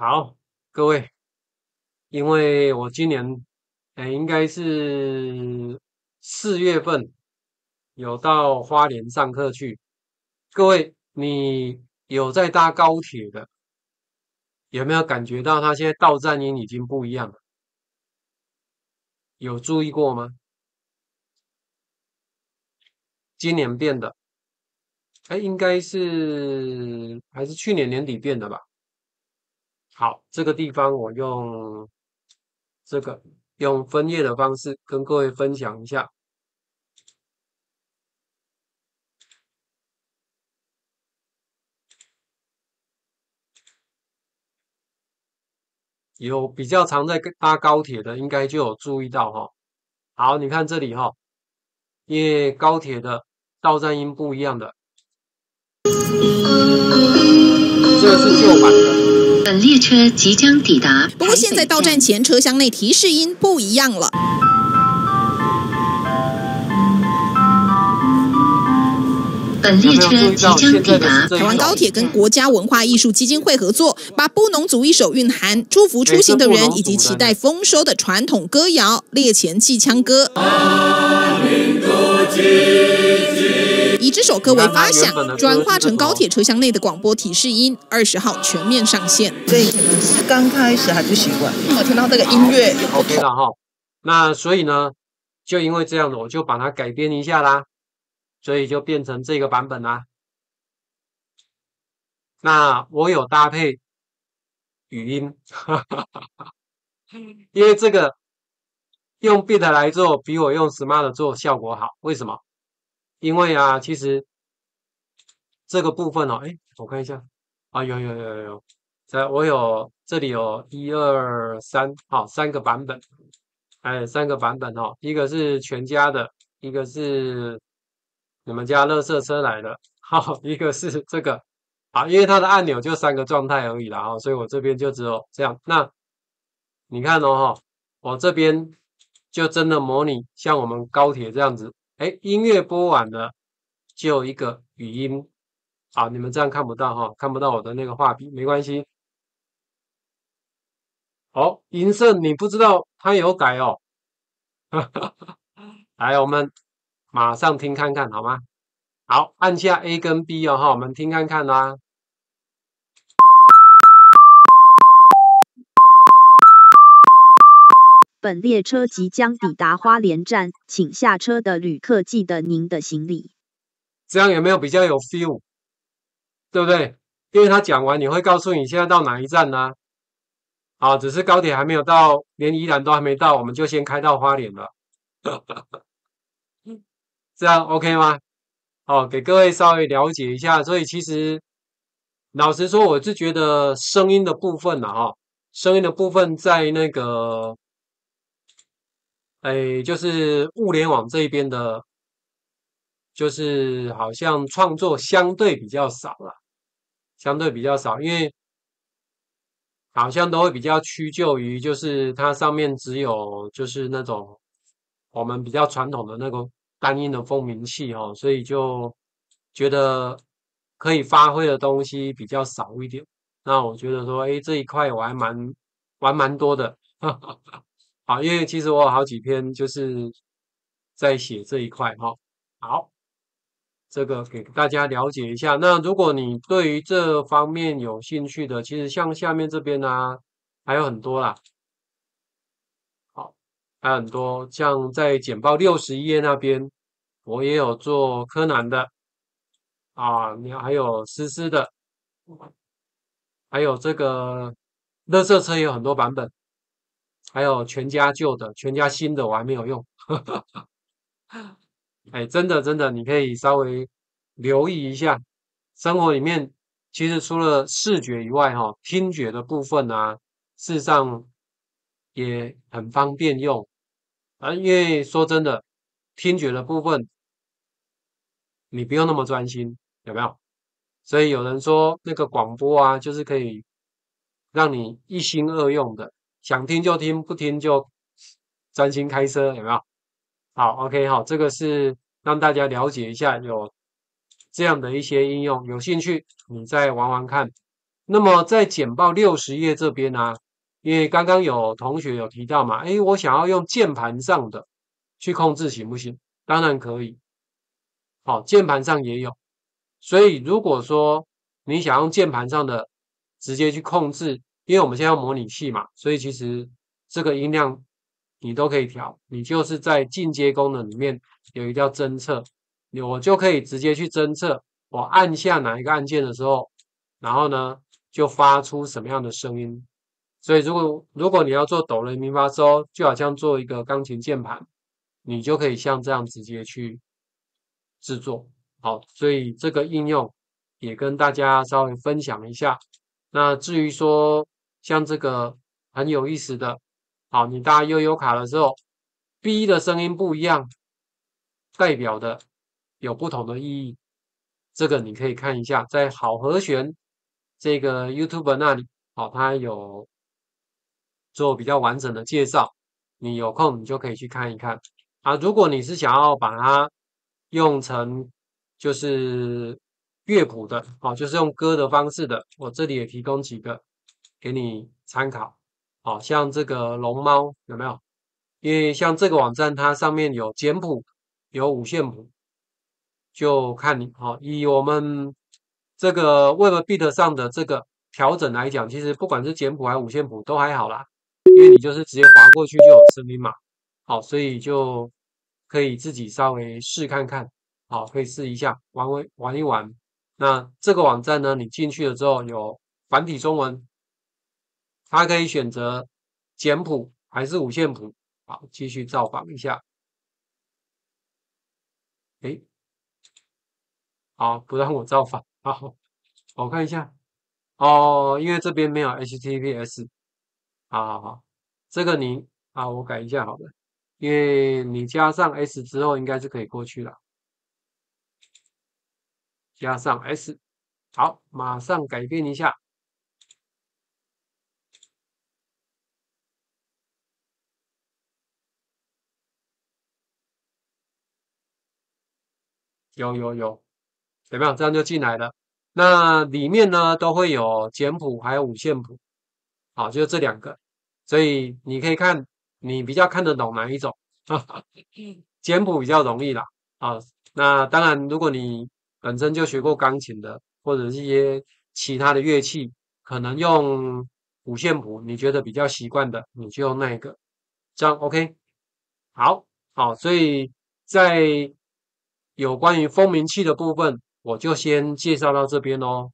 好，各位，因为我今年，哎，应该是四月份有到花莲上课去。各位，你有在搭高铁的，有没有感觉到它现在到站音已经不一样了？有注意过吗？今年变的，哎，应该是还是去年年底变的吧？好，这个地方我用这个用分页的方式跟各位分享一下，有比较常在搭高铁的，应该就有注意到哈。好，你看这里哈，因为高铁的到站音不一样的，这个是旧版的。本列车即将抵达。不过现在到站前车厢内提示音不一样了。本列车即将抵达。台湾高铁跟国家文化艺术基金会合作，把布农族一首蕴含祝福出行的人以及期待丰收的传统歌谣《列前祭枪歌》。以这首歌为发想，转化成高铁车厢内的广播提示音。二十号全面上线。对，刚开始还不习惯，我听到这个音乐 OK 了哈。那所以呢，就因为这样子，我就把它改编一下啦，所以就变成这个版本啦。那我有搭配语音，因为这个用 Beat 来做，比我用 Smart 做效果好。为什么？因为啊，其实这个部分哦，哎，我看一下啊，有有有有有，在我有这里有一二三，好，三个版本，哎，三个版本哦，一个是全家的，一个是你们家乐色车来的，好，一个是这个，啊，因为它的按钮就三个状态而已啦，哦，所以我这边就只有这样。那你看哦，哈，我这边就真的模拟像我们高铁这样子。哎，音乐播完了，就一个语音，好，你们这样看不到哈，看不到我的那个画笔，没关系。好，银色你不知道它有改哦，来，我们马上听看看好吗？好，按下 A 跟 B 哦哈，我们听看看啦。本列车即将抵达花莲站，请下车的旅客记得您的行李。这样有没有比较有 feel？对不对？因为他讲完，你会告诉你现在到哪一站呢？啊，只是高铁还没有到，连宜兰都还没到，我们就先开到花莲了。这样 OK 吗？哦，给各位稍微了解一下。所以其实老实说，我是觉得声音的部分呢，哈，声音的部分在那个。哎，就是物联网这一边的，就是好像创作相对比较少了，相对比较少，因为好像都会比较屈就于，就是它上面只有就是那种我们比较传统的那个单音的蜂鸣器哦，所以就觉得可以发挥的东西比较少一点。那我觉得说，哎，这一块我还蛮玩蛮多的。哈哈哈好，因为其实我有好几篇就是在写这一块哈。好，这个给大家了解一下。那如果你对于这方面有兴趣的，其实像下面这边呢还有很多啦。好，还有很多，像在简报六十页那边，我也有做柯南的啊，你还有思思的，还有这个乐色车也有很多版本。还有全家旧的，全家新的我还没有用。哎，真的真的，你可以稍微留意一下。生活里面其实除了视觉以外，哈，听觉的部分啊，事实上也很方便用。啊，因为说真的，听觉的部分你不用那么专心，有没有？所以有人说那个广播啊，就是可以让你一心二用的。想听就听，不听就专心开车，有没有？好，OK，好，这个是让大家了解一下有这样的一些应用，有兴趣你再玩玩看。那么在简报六十页这边呢，因为刚刚有同学有提到嘛，诶，我想要用键盘上的去控制行不行？当然可以。好，键盘上也有。所以如果说你想用键盘上的直接去控制，因为我们现在要模拟器嘛，所以其实这个音量你都可以调。你就是在进阶功能里面有一个叫侦测，我就可以直接去侦测我按下哪一个按键的时候，然后呢就发出什么样的声音。所以如果如果你要做哆来咪发嗦，就好像做一个钢琴键盘，你就可以像这样直接去制作。好，所以这个应用也跟大家稍微分享一下。那至于说像这个很有意思的，好，你搭悠悠卡的时候，B 的声音不一样，代表的有不同的意义。这个你可以看一下，在好和弦这个 YouTube 那里，好，它有做比较完整的介绍。你有空你就可以去看一看啊。如果你是想要把它用成就是乐谱的，好，就是用歌的方式的。我这里也提供几个给你参考，好像这个龙猫有没有？因为像这个网站，它上面有简谱，有五线谱，就看你好。以我们这个 Webbeat 上的这个调整来讲，其实不管是简谱还是五线谱都还好啦，因为你就是直接划过去就有声音嘛，好，所以就可以自己稍微试看看。好，可以试一下玩玩玩一玩。那这个网站呢，你进去了之后有繁体中文，它可以选择简谱还是五线谱。好，继续造访一下。诶，好，不让我造访。好，我看一下。哦，因为这边没有 HTTPS。好好好，这个你啊，我改一下好了，因为你加上 S 之后，应该是可以过去了。加上 S，好，马上改变一下。有有有，有没有？这样就进来了。那里面呢都会有简谱，还有五线谱，好，就这两个。所以你可以看，你比较看得懂哪一种？简谱比较容易啦。啊，那当然，如果你本身就学过钢琴的，或者是一些其他的乐器，可能用五线谱，你觉得比较习惯的，你就用那个，这样 OK。好，好，所以在有关于蜂鸣器的部分，我就先介绍到这边哦。